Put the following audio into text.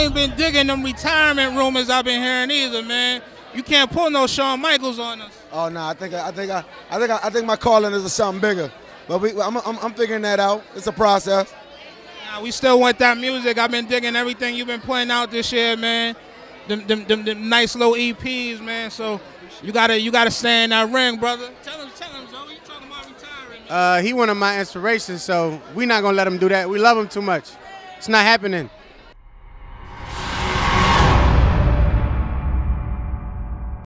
Ain't been digging them retirement rumors I've been hearing either, man. You can't pull no Shawn Michaels on us. Oh no, I think I think I, I think I, I think my calling is something bigger. But we, I'm, I'm, I'm figuring that out. It's a process. Nah, we still want that music. I've been digging everything you've been putting out this year, man. Them, them, them, them nice little EPs, man. So you gotta you gotta stay in that ring, brother. Tell him, tell him, Zoey. You talking about retiring? Man. Uh, he one of my inspirations, so we not gonna let him do that. We love him too much. It's not happening.